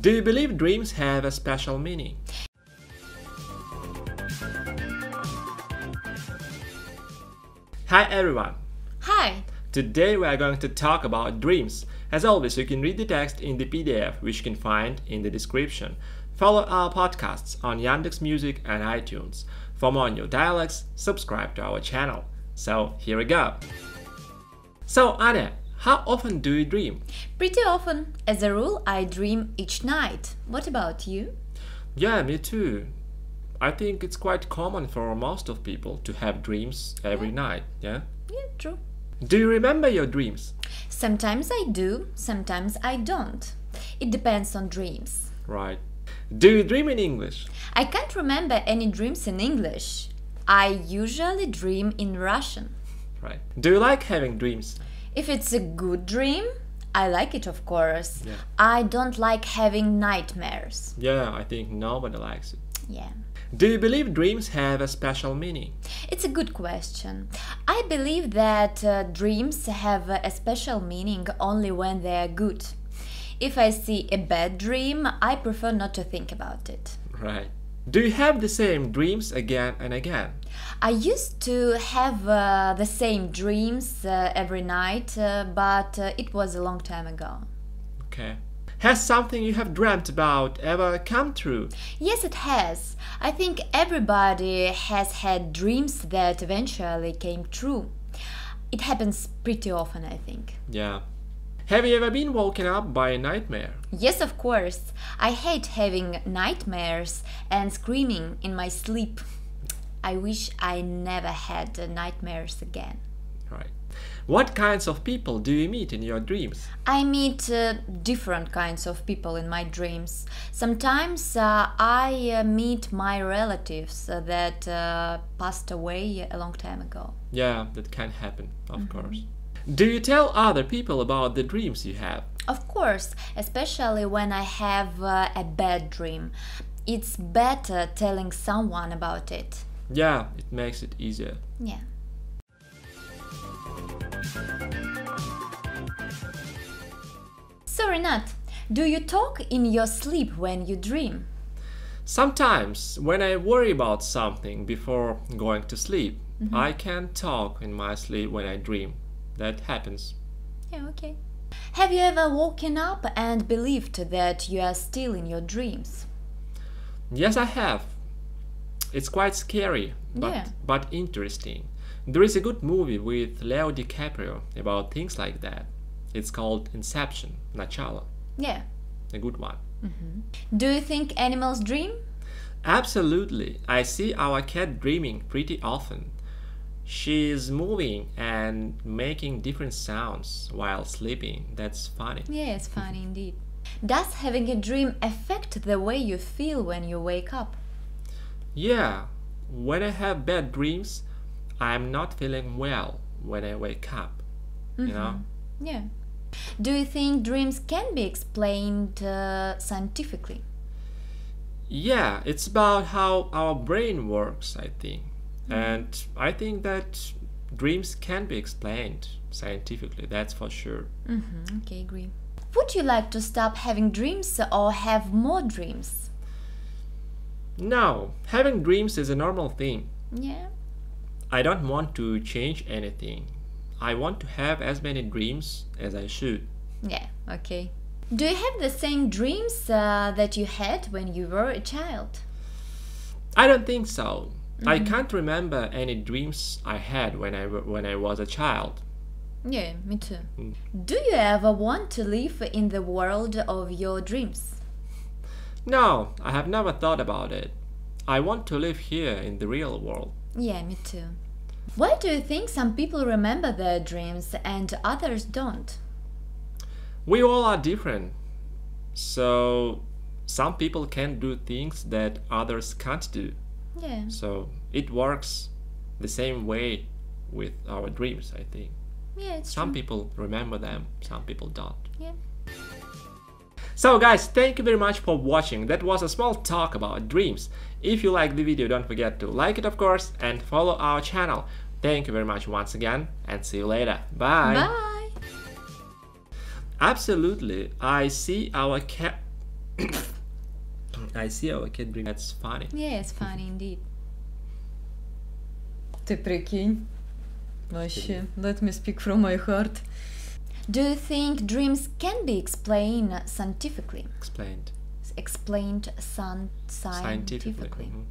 Do you believe dreams have a special meaning? Hi everyone! Hi! Today we are going to talk about dreams. As always, you can read the text in the PDF, which you can find in the description. Follow our podcasts on Yandex Music and iTunes. For more new dialects, subscribe to our channel. So here we go. So Anya, how often do you dream? Pretty often. As a rule, I dream each night. What about you? Yeah, me too. I think it's quite common for most of people to have dreams every Yeah. night, yeah? Yeah, true. Do you remember your dreams? Sometimes I do, sometimes I don't. It depends on dreams. Right. Do you dream in English? I can't remember any dreams in English. I usually dream in Russian. Right. Do you like having dreams? If it's a good dream, I like it, of course. Yeah. I don't like having nightmares. Yeah, I think nobody likes it. Yeah. Do you believe dreams have a special meaning? It's a good question. I believe that uh, dreams have a special meaning only when they are good. If I see a bad dream, I prefer not to think about it. Right. Do you have the same dreams again and again? I used to have uh, the same dreams uh, every night, uh, but uh, it was a long time ago. Okay. Has something you have dreamt about ever come true? Yes, it has. I think everybody has had dreams that eventually came true. It happens pretty often, I think. Yeah. Have you ever been woken up by a nightmare? Yes, of course. I hate having nightmares and screaming in my sleep. I wish I never had nightmares again. Right. What kinds of people do you meet in your dreams? I meet uh, different kinds of people in my dreams. Sometimes uh, I uh, meet my relatives uh, that uh, passed away a long time ago. Yeah, that can happen, of course. Do you tell other people about the dreams you have? Of course, especially when I have uh, a bad dream. It's better telling someone about it. Yeah, it makes it easier. Yeah. So, Rinat, do you talk in your sleep when you dream? Sometimes, when I worry about something before going to sleep, mm-hmm. I can talk in my sleep when I dream. That happens. Yeah, okay. Have you ever woken up and believed that you are still in your dreams? Yes, I have It's quite scary, but, Yeah. but interesting. There is a good movie with Leo DiCaprio about things like that. It's called Inception, Начало. Yeah. A good one. Do you think animals dream? Absolutely. I see our cat dreaming pretty often. She is moving and making different sounds while sleeping. That's funny. Yeah, it's funny indeed. Does having a dream affect the way you feel when you wake up? Yeah, when I have bad dreams, I'm not feeling well when I wake up. You know? Yeah. Do you think dreams can be explained uh, scientifically? Yeah, it's about how our brain works, I think. And I think that dreams can be explained scientifically, that's for sure. Mm-hmm. Okay, agree. Would you like to stop having dreams or have more dreams? No, having dreams is a normal thing. Yeah. I don't want to change anything. I want to have as many dreams as I should. Yeah, okay. Do you have the same dreams uh, that you had when you were a child? I don't think so. I can't remember any dreams I had when I when I was a child. Yeah, me too. Do you ever want to live in the world of your dreams? No, I have never thought about it. I want to live here in the real world. Yeah, me too. Why do you think some people remember their dreams and others don't? We all are different. So some people can do things that others can't do. Yeah. So it works the same way with our dreams, I think. Yeah, it's Some true. people remember them, some people don't. Yeah. So guys, thank you very much for watching. That was a small talk about dreams. If you like the video, don't forget to like it of course and follow our channel. Thank you very much once again and see you later. Bye. Bye. Absolutely. I see our cat I see how a kid brings. That's funny. Yeah, it's funny indeed. Ти прикинь. Вообще, let me speak from my heart. Do you think dreams can be explained scientifically? Explained. Explained san- Scientifically. scientifically. Mhm.